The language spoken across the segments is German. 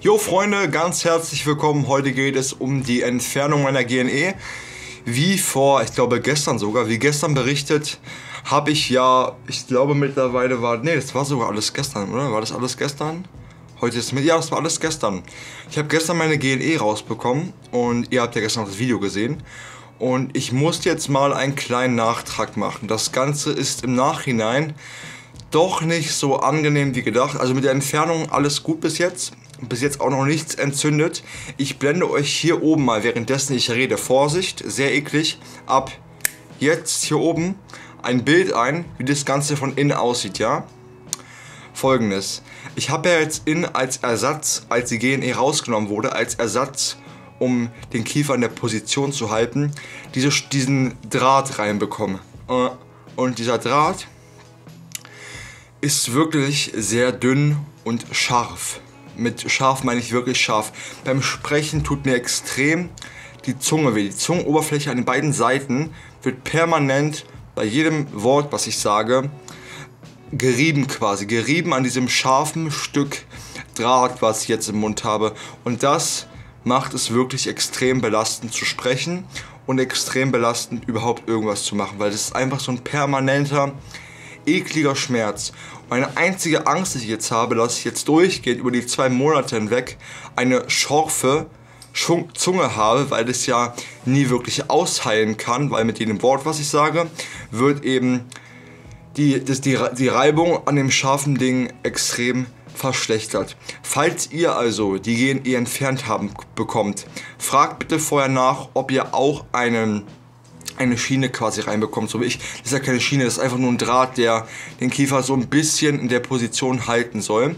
Jo Freunde, ganz herzlich willkommen. Heute geht es um die Entfernung meiner GNE. Wie vor, ich glaube gestern sogar, wie gestern berichtet, habe ich ja, ich glaube mittlerweile war, nee, das war sogar alles gestern, oder? War das alles gestern? Heute ist mit, ja, das war alles gestern. Ich habe gestern meine GNE rausbekommen und ihr habt ja gestern das Video gesehen. Und ich musste jetzt mal einen kleinen Nachtrag machen. Das Ganze ist im Nachhinein doch nicht so angenehm wie gedacht. Also mit der Entfernung alles gut bis jetzt bis jetzt auch noch nichts entzündet. Ich blende euch hier oben mal, währenddessen ich rede, Vorsicht, sehr eklig, ab jetzt hier oben ein Bild ein, wie das Ganze von innen aussieht, ja? Folgendes. Ich habe ja jetzt in als Ersatz, als die GNE rausgenommen wurde, als Ersatz, um den Kiefer in der Position zu halten, diese, diesen Draht reinbekommen. Äh, und dieser Draht ist wirklich sehr dünn und scharf mit scharf meine ich wirklich scharf. Beim Sprechen tut mir extrem die Zunge weh. Die Zungenoberfläche an den beiden Seiten wird permanent bei jedem Wort, was ich sage, gerieben quasi. Gerieben an diesem scharfen Stück Draht, was ich jetzt im Mund habe. Und das macht es wirklich extrem belastend zu sprechen und extrem belastend überhaupt irgendwas zu machen, weil das ist einfach so ein permanenter ekliger Schmerz. Meine einzige Angst, die ich jetzt habe, dass ich jetzt durchgehend über die zwei Monate hinweg eine scharfe Zunge habe, weil das ja nie wirklich ausheilen kann, weil mit jedem Wort, was ich sage, wird eben die, das, die, die Reibung an dem scharfen Ding extrem verschlechtert. Falls ihr also die GNE entfernt haben bekommt, fragt bitte vorher nach, ob ihr auch einen eine Schiene quasi reinbekommt, so wie ich. Das ist ja keine Schiene, das ist einfach nur ein Draht, der den Kiefer so ein bisschen in der Position halten soll.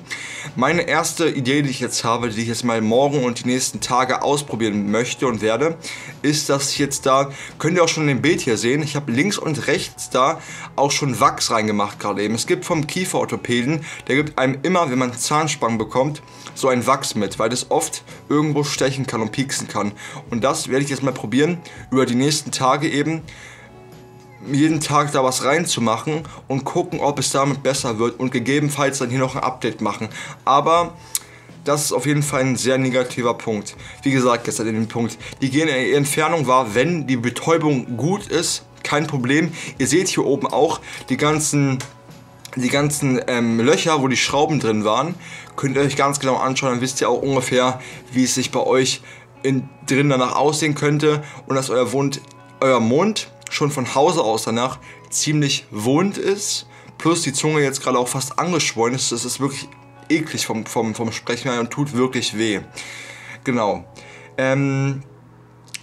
Meine erste Idee, die ich jetzt habe, die ich jetzt mal morgen und die nächsten Tage ausprobieren möchte und werde, ist, dass ich jetzt da, könnt ihr auch schon dem Bild hier sehen, ich habe links und rechts da auch schon Wachs reingemacht gerade eben. Es gibt vom Kieferorthopäden, der gibt einem immer, wenn man Zahnspangen bekommt, so ein Wachs mit, weil das oft irgendwo stechen kann und pieksen kann. Und das werde ich jetzt mal probieren, über die nächsten Tage eben jeden Tag da was reinzumachen und gucken, ob es damit besser wird und gegebenenfalls dann hier noch ein Update machen. Aber das ist auf jeden Fall ein sehr negativer Punkt. Wie gesagt, gestern in dem Punkt. Die Entfernung war, wenn die Betäubung gut ist, kein Problem. Ihr seht hier oben auch die ganzen die ganzen ähm, Löcher, wo die Schrauben drin waren, könnt ihr euch ganz genau anschauen. Dann wisst ihr auch ungefähr, wie es sich bei euch in, drin danach aussehen könnte und dass euer, Wund, euer Mund schon von Hause aus danach ziemlich wund ist. Plus die Zunge jetzt gerade auch fast angeschwollen ist. Das ist wirklich eklig vom, vom, vom Sprechen her und tut wirklich weh. Genau. Ähm,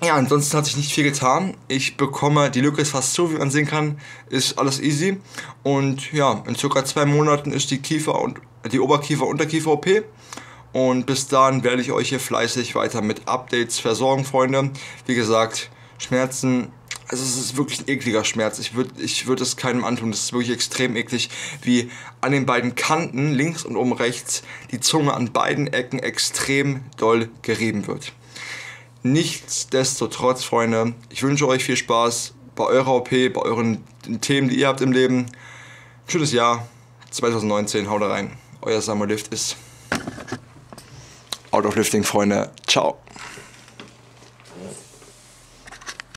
ja, ansonsten hat sich nicht viel getan. Ich bekomme, die Lücke ist fast so, wie man sehen kann, ist alles easy. Und ja, in circa zwei Monaten ist die Kiefer und die Oberkiefer-Unterkiefer-OP. Und bis dahin werde ich euch hier fleißig weiter mit Updates versorgen, Freunde. Wie gesagt, Schmerzen, also es ist wirklich ein ekliger Schmerz. Ich würde ich würd es keinem antun. Das ist wirklich extrem eklig, wie an den beiden Kanten, links und oben rechts, die Zunge an beiden Ecken extrem doll gerieben wird. Nichtsdestotrotz, Freunde, ich wünsche euch viel Spaß bei eurer OP, bei euren Themen, die ihr habt im Leben. Schönes Jahr 2019, haut rein. Euer Samuel Lift ist Out of Lifting, Freunde. Ciao.